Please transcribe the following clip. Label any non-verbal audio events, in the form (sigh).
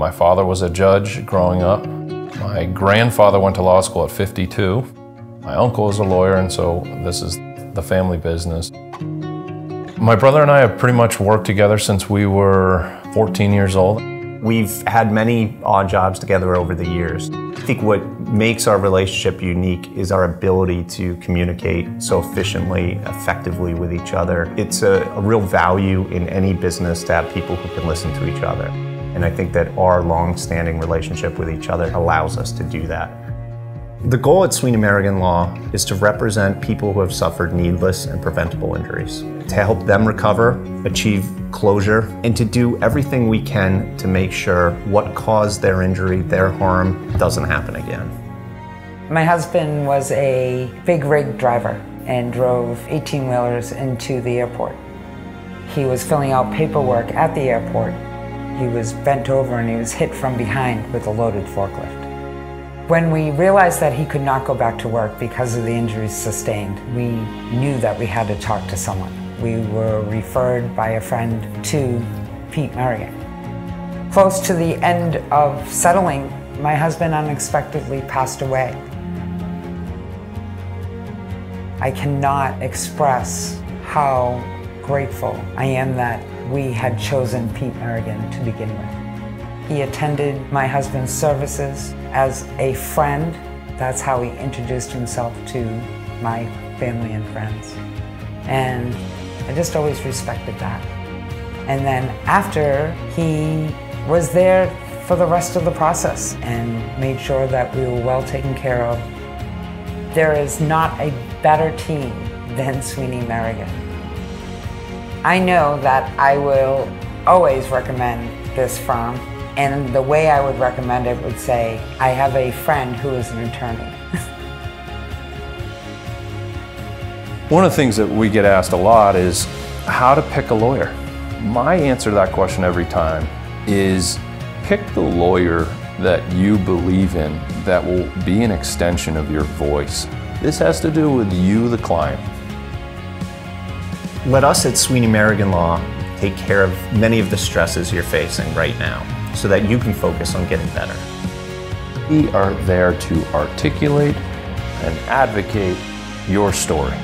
My father was a judge growing up. My grandfather went to law school at 52. My uncle is a lawyer, and so this is the family business. My brother and I have pretty much worked together since we were 14 years old. We've had many odd jobs together over the years. I think what makes our relationship unique is our ability to communicate so efficiently, effectively with each other. It's a, a real value in any business to have people who can listen to each other. And I think that our long-standing relationship with each other allows us to do that. The goal at Sweeney Merrigan Law is to represent people who have suffered needless and preventable injuries, to help them recover, achieve closure, and to do everything we can to make sure what caused their injury, their harm, doesn't happen again. My husband was a big rig driver and drove 18 wheelers into the airport. He was filling out paperwork at the airport. He was bent over and he was hit from behind with a loaded forklift. When we realized that he could not go back to work because of the injuries sustained, we knew that we had to talk to someone. We were referred by a friend to Pete Merrigan. Close to the end of settling, my husband unexpectedly passed away. I cannot express how grateful I am that we had chosen Pete Merrigan to begin with. He attended my husband's services as a friend. That's how he introduced himself to my family and friends. And I just always respected that. And then after, he was there for the rest of the process and made sure that we were well taken care of. There is not a better team than Sweeney Merrigan. I know that I will always recommend this firm and the way I would recommend it would say, I have a friend who is an attorney. (laughs) One of the things that we get asked a lot is how to pick a lawyer. My answer to that question every time is pick the lawyer that you believe in that will be an extension of your voice. This has to do with you, the client. Let us at Sweeney Merrigan Law take care of many of the stresses you're facing right now so that you can focus on getting better. We are there to articulate and advocate your story.